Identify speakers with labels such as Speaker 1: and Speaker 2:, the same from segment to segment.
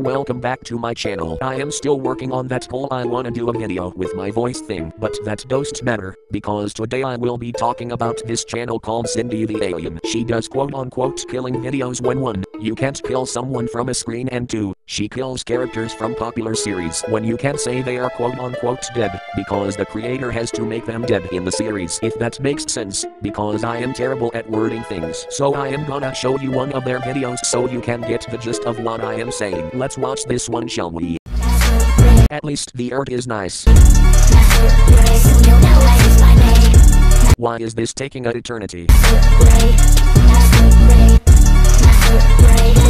Speaker 1: welcome back to my channel. I am still working on that goal I wanna do a video with my voice thing, but that doesn't matter, because today I will be talking about this channel called Cindy the Alien. She does quote unquote killing videos when one, you can't kill someone from a screen and two, she kills characters from popular series when you can't say they are quote unquote dead, because the creator has to make them dead in the series if that makes sense, because I am terrible at wording things. So I am gonna show you one of their videos so you can get the gist of what I am saying. Let's watch this one shall we? At least the art is nice. Why is this taking an eternity? Oh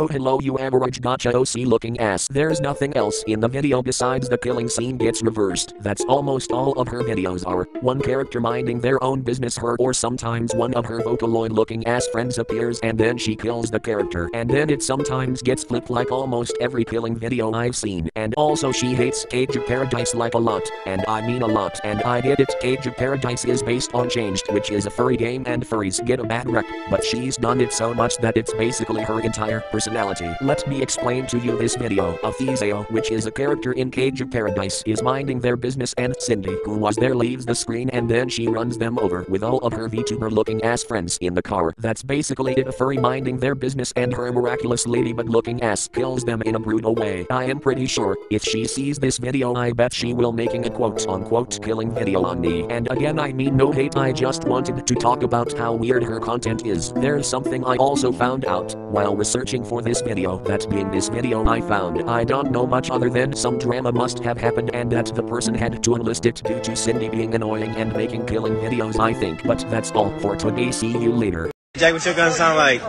Speaker 1: Oh, hello you average Gacha OC looking ass. There's nothing else in the video besides the killing scene gets reversed. That's almost all of her videos are. One character minding their own business her or sometimes one of her Vocaloid looking ass friends appears and then she kills the character. And then it sometimes gets flipped like almost every killing video I've seen. And also she hates Cage of Paradise like a lot. And I mean a lot. And I get it Cage of Paradise is based on Changed which is a furry game and furries get a bad rep. But she's done it so much that it's basically her entire personality. Let me explain to you this video. Atheseo, which is a character in Cage of Paradise, is minding their business and Cindy, who was there leaves the screen and then she runs them over with all of her VTuber looking ass friends in the car. That's basically it a furry minding their business and her miraculous ladybug looking ass kills them in a brutal way. I am pretty sure, if she sees this video I bet she will making a quote unquote killing video on me. And again I mean no hate I just wanted to talk about how weird her content is. There's something I also found out while researching for this video that being this video I found I don't know much other than some drama must have happened and that the person had to unlist it due to Cindy being annoying and making killing videos I think but that's all for today see you later.
Speaker 2: Jack, what your gun sound like?